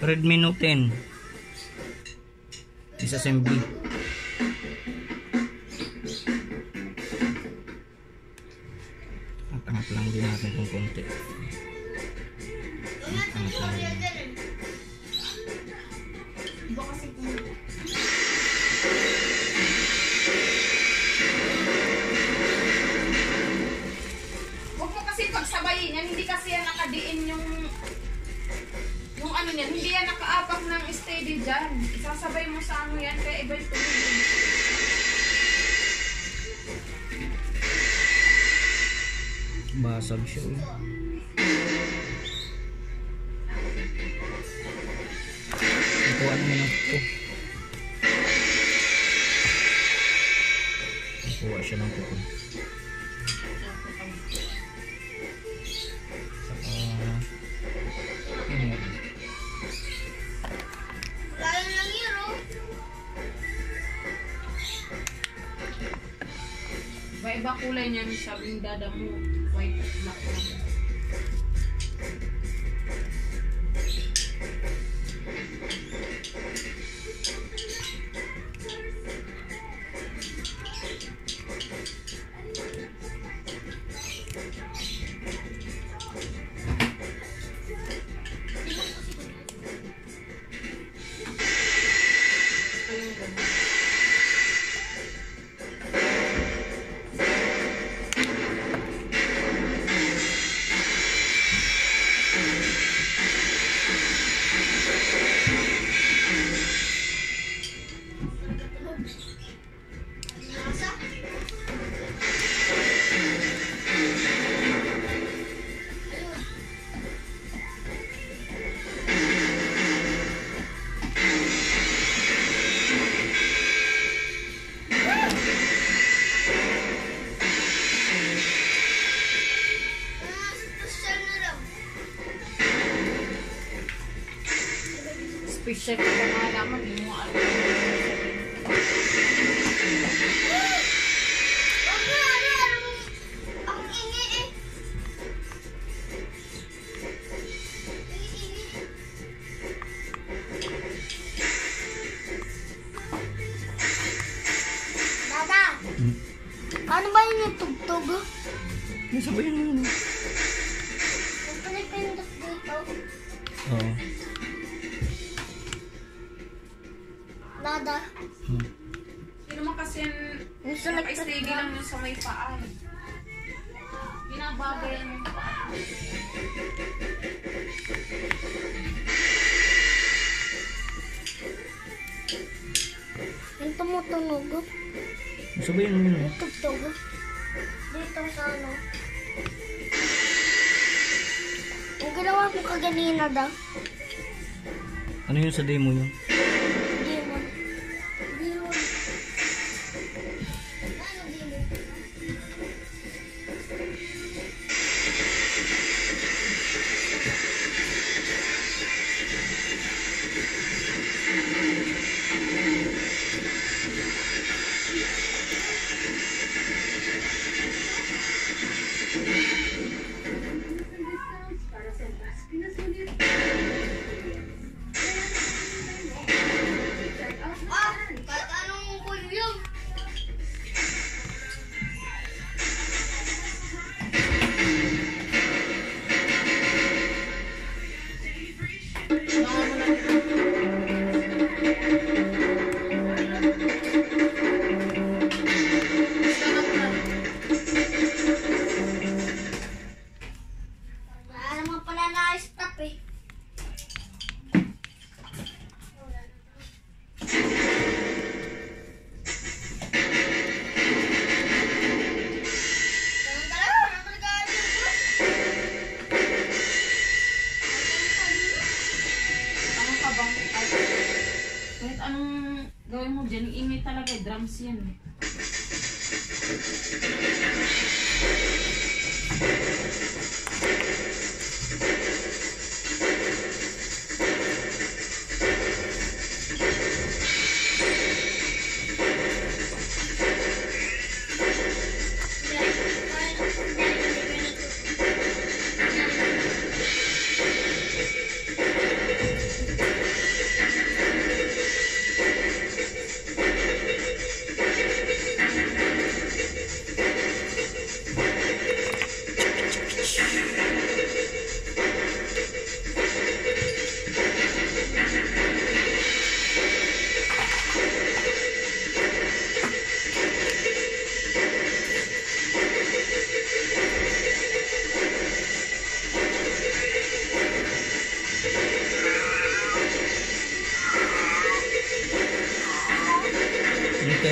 Redmi Note 10. Disassembly. At angat lang din natin kung konti. Angat lang din. Yung tumigil. Basag siya. eh. Nakuha naman ito. Nakuha siya ng. Iba-iba kulay niyan. Ng dada mo. White at black lang. Ito Special ka pa nga naman. Hindi mo alam. Wag na, ano, ano, ang ingi eh. Ingi-ingi. Dada, Hmm. ano ba yun yung tugtog? Yung sabayan mo yun. Ang pinipindot dito. Oo. Dada, Hmm. Hindi naman kasi yung naka-steady lang yun sa may paa. eh. Binabagayan yung paa. Yung tumutunog. Yung sabayan mo yun. Tugtog. Dito sa ano. Yung ginawa ko kaganina daw. Ano yung sa demo yun? Kahit anong gawin mo dyan, ingay talaga, drums yan. eh.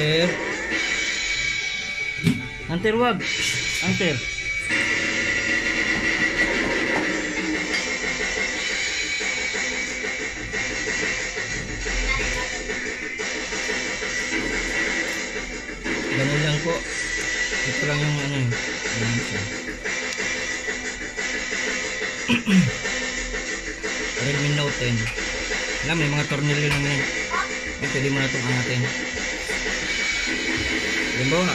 Hunter. Hunter, wag. Hunter. Ganun lang po. Ito lang yung ano eh. Ganun siya. Redmi Note 10. Alam, may mga tornilyo lang yan. Ay, pwede mo na itong angatin. Halimbawa,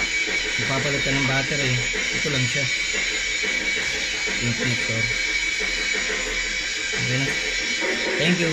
ipapalit ka ng battery. Ito lang siya. Yung connector. Okay na. Thank you.